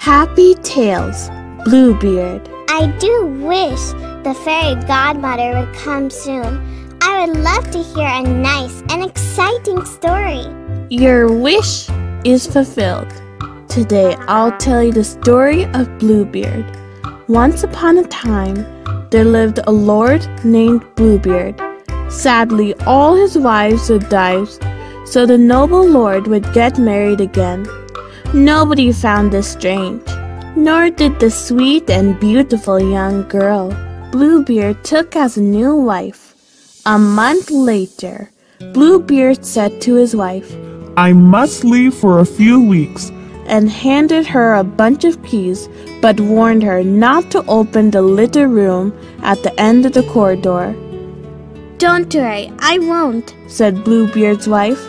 Happy Tales, Bluebeard. I do wish the fairy godmother would come soon. I would love to hear a nice and exciting story. Your wish is fulfilled. Today I'll tell you the story of Bluebeard. Once upon a time, there lived a lord named Bluebeard. Sadly, all his wives would die, so the noble lord would get married again. Nobody found this strange, nor did the sweet and beautiful young girl Bluebeard took as a new wife. A month later, Bluebeard said to his wife, I must leave for a few weeks. and handed her a bunch of keys, but warned her not to open the little room at the end of the corridor. Don't worry, I won't. said Bluebeard's wife.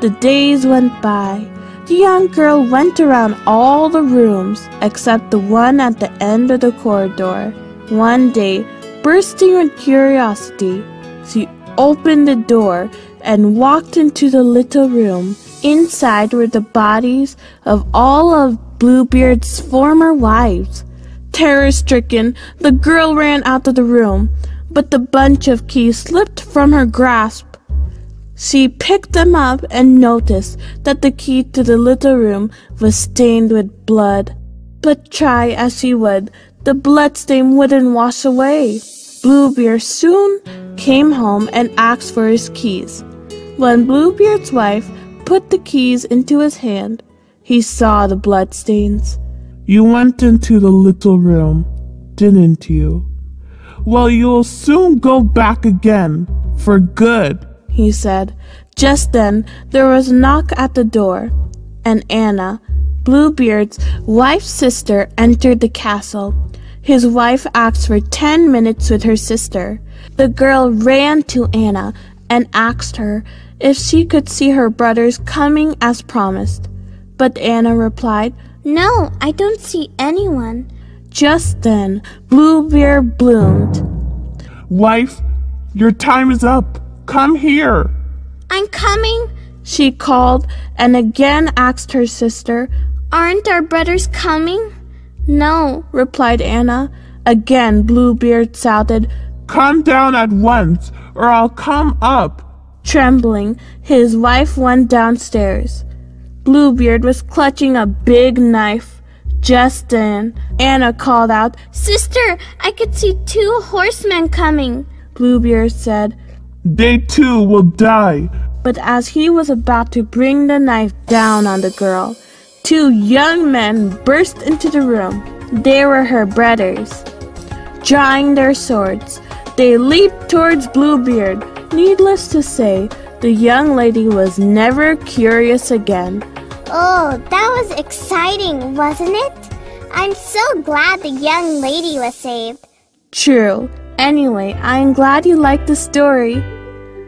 The days went by. The young girl went around all the rooms except the one at the end of the corridor. One day, bursting with curiosity, she opened the door and walked into the little room. Inside were the bodies of all of Bluebeard's former wives. Terror stricken, the girl ran out of the room, but the bunch of keys slipped from her grasp. She picked them up and noticed that the key to the little room was stained with blood. But try as she would, the bloodstain wouldn't wash away. Bluebeard soon came home and asked for his keys. When Bluebeard's wife put the keys into his hand, he saw the bloodstains. You went into the little room, didn't you? Well, you'll soon go back again, for good. He said. Just then there was a knock at the door, and Anna, Bluebeard's wife's sister, entered the castle. His wife asked for ten minutes with her sister. The girl ran to Anna and asked her if she could see her brothers coming as promised. But Anna replied, No, I don't see anyone. Just then, Bluebeard bloomed. Wife, your time is up. Come here. I'm coming. She called and again asked her sister, Aren't our brothers coming? No, replied Anna. Again, Bluebeard shouted, Come down at once, or I'll come up. Trembling, his wife went downstairs. Bluebeard was clutching a big knife. Just then, Anna called out, Sister, I could see two horsemen coming. Bluebeard said, They too will die. but as he was about to bring the knife down on the girl, two young men burst into the room. They were her brothers. Drawing their swords, they leaped towards Bluebeard. Needless to say, the young lady was never curious again. Oh, that was exciting, wasn't it? I'm so glad the young lady was saved. True. Anyway, I'm glad you liked the story.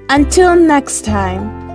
Until next time.